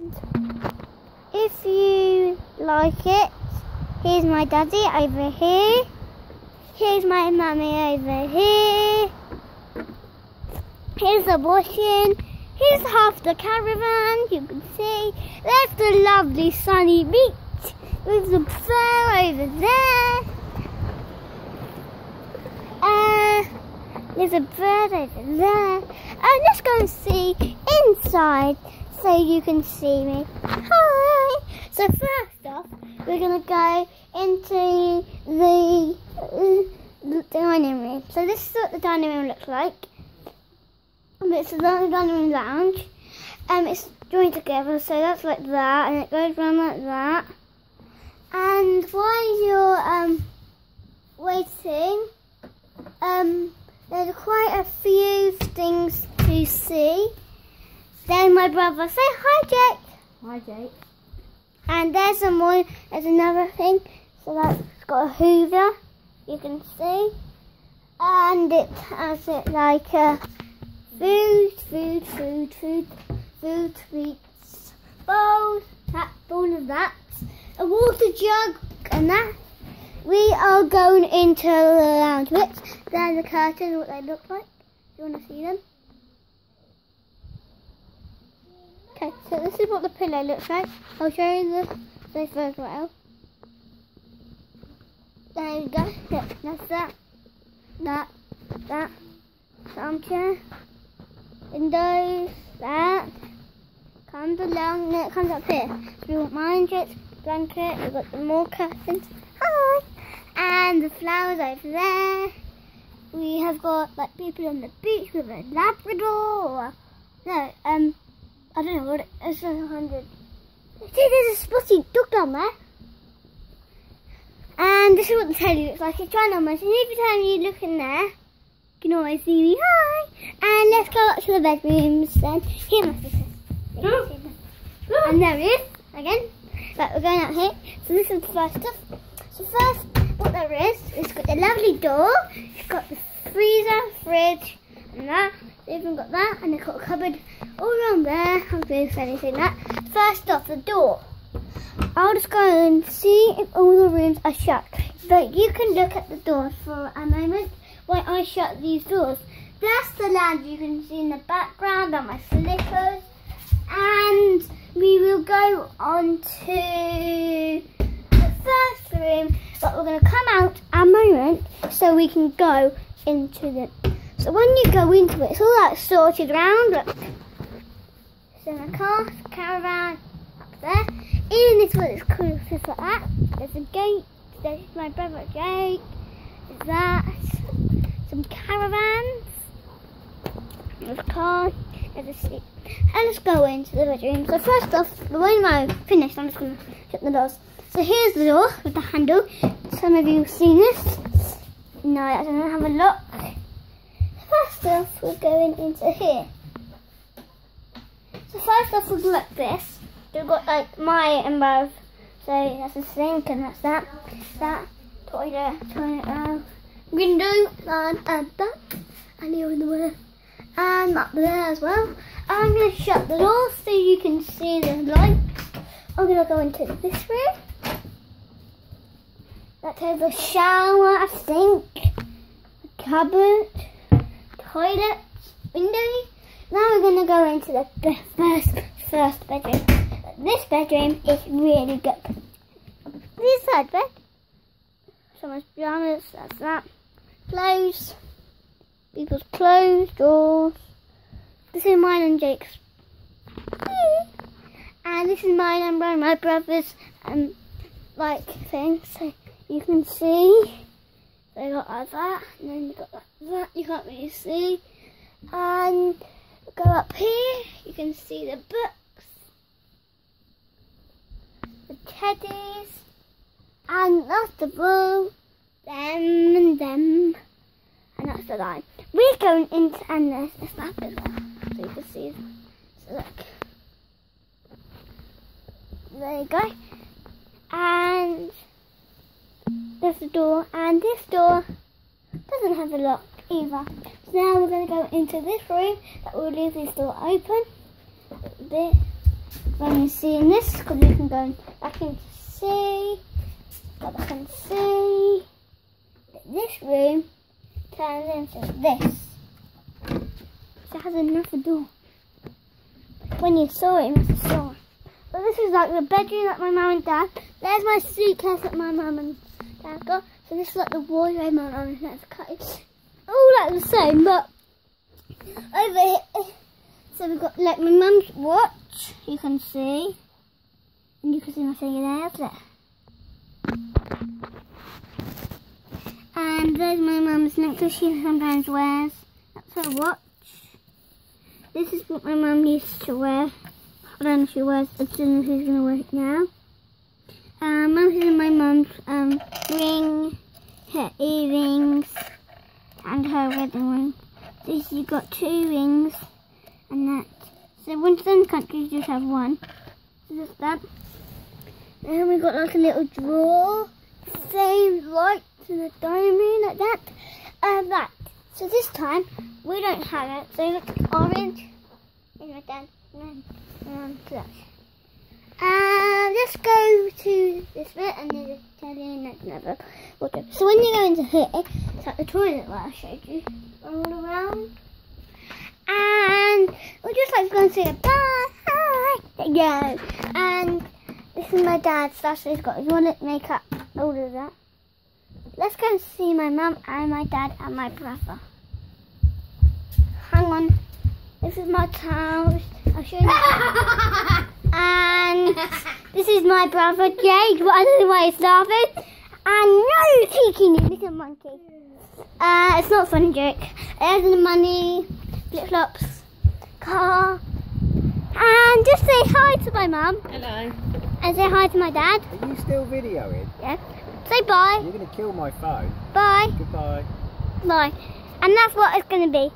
If you like it, here's my daddy over here. Here's my mummy over here. Here's the washing. Here's half the caravan, you can see. There's the lovely sunny beach with the fair over there. Uh, there's a bird over there. And let's go and see inside so you can see me. Hi! So first off, we're going to go into the, uh, the dining room. So this is what the dining room looks like. It's the dining room lounge. Um, it's joined together, so that's like that, and it goes around like that. And while you're um, waiting, um, there's quite a few things to see. Then my brother say hi, Jake. Hi, Jake. And there's some more. There's another thing. So that's got a Hoover. You can see, and it has it like a food, food, food, food, food, sweets, bowls, that, all of that, a water jug, and that. We are going into the lounge bits. There's the curtains, what they look like. Do you want to see them? Okay, so this is what the pillow looks like. I'll show you the sofa as well. There you go. That's that. That. That. Armchair. Windows. That. Comes along. Then it comes up here. So we want blankets, blanket. We've got the more curtains. Hi. And the flowers over there. We have got like people on the beach with a Labrador. No, um, I don't know what it is. A hundred. See, there's a spotty dog down there. And this is what the telly looks like. It's trying on much. And every time you look in there, you can always see me. Hi. And let's go up to the bedrooms then. Here, my sister. And there again. Right, we're going out here. So this is the first stuff. So first, what there is, it's got the lovely door. It's got the freezer, fridge, and that. It's even got that, and it's got a cupboard all around there. Anything that. First off, the door. I'll just go and see if all the rooms are shut. But you can look at the doors for a moment while I shut these doors. That's the lounge you can see in the background on my slippers. And we will go on to the first room, but we're going to come out a moment so we can go into the... So when you go into it, it's all like sorted around. Look. In a car, caravan, up there. In this one, it's cool, just like that. There's a gate. There's my brother Jake. There's that. Some caravans. There's a car. There's a seat. And let's go into the bedroom. So first off, the I finish, I'm just going to shut the doors. So here's the door with the handle. Some of you have seen this. No, I don't have a lock. First off, we're going into here. So first off, we'll look this. We've got like my both. So that's a sink and that's that. That toilet, toilet, uh, window, and, and that. And the other way. And up there as well. I'm to shut the door so you can see the lights. I'm to go into this room. That has a shower, a sink, a cupboard, toilet, window. Now we're going to go into the first, first bedroom. This bedroom is really good. This side bed. Someone's pyjamas, that's that. Clothes. People's clothes, doors. This is mine and Jake's. And this is mine and my- my brother's um like thing. So you can see. They got like that, and then you got like that. You can't really see. And go up here. You can see the books, the teddies, and that's the blue. Them and them, and that's the line. We're going into and there's a snap as so you can see. So look. There you go. And there's the door, and this door doesn't have a lock either. Now we're going to go into this room that will leave this door open. A bit. when you see in this, because you can go back into C, go back into C. This room turns into this. So it has another door. When you saw it, you saw it. But this is like the bedroom that my mum and dad. There's my suitcase that my mum and dad got. So this is like the wardrobe my mum and dad's cut. All like the same, but over here. So we've got like my mum's watch. You can see, and you can see my fingernails there. And there's my mum's necklace she sometimes wears. That's her watch. This is what my mum used to wear. I don't know if she wears I don't know she's going to wear it now. Um, mum is my mum's um, ring, her earrings, and wedding ring. So she's got two rings and that. So some countries just have one. So just that. And we got like a little drawer. Same like to the diamond like that. And that. So this time we don't have it. So look orange. And that. And so that. Let's go to this bit and then tell you next another wardrobe. So when you go into here, it's like the toilet that I showed you all around. And we're just like going to hi, there you go. And this is my dad's stuff, he's got his wallet, makeup, all of that. Let's go and see my mum and my dad and my brother. Hang on. This is my towels. I'll show you. and this is my brother Jake, but I don't know why he's laughing. And no Tiki, little monkey. Uh, it's not funny joke. There's the money, flip flops, car, and just say hi to my mum. Hello. And say hi to my dad. Are you still videoing? Yeah. Say bye. You're going to kill my phone. Bye. Goodbye. Bye. And that's what it's going to be.